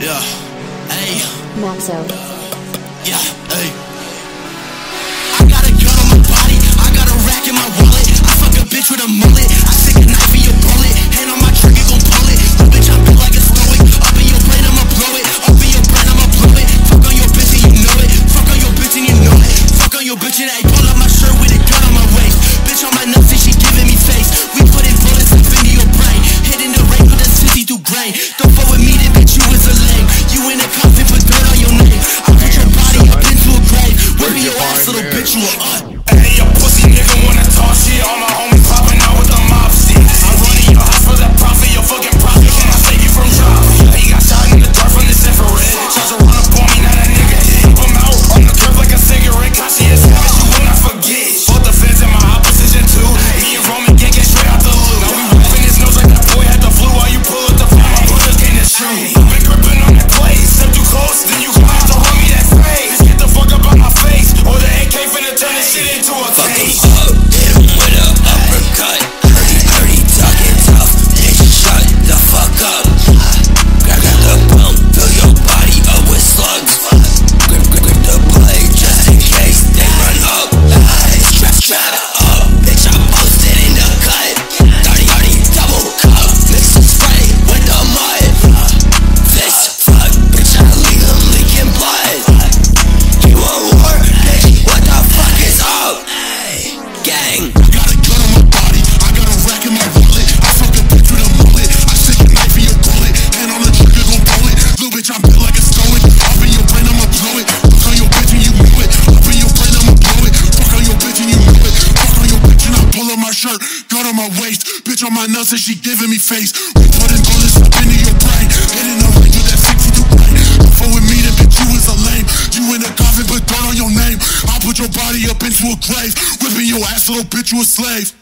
Yeah. Hey. Maxo. Yeah. Hey. I got a gun on my body. I got a rack in my wallet. I fuck a bitch with a mullet. I stick a knife in your bullet. Hand on my trigger, gon' pull it. Little bitch, I feel like a stoic. Up in your brain, I'ma blow it. Up in your brain, I'ma blow it. Fuck on your bitch and you know it. Fuck on your bitch and you know it. Fuck on your bitch and I pull up my shirt with a gun on my waist. Bitch on my nuts and she giving me face. We putting bullets up into your brain. Hitting the rain with a sissy through grain. Don't your ass, little bitch, you a uh. Hey, your pussy nigga wanna talk shit. on my homies on my nuts and she giving me face. We putting bullets up into your brain. Hitting the range with that 62 brain. Don't with me, then bitch, you is a lame. You in a coffin, put dirt on your name. I'll put your body up into a grave. Whipping your ass, little bitch, you a slave.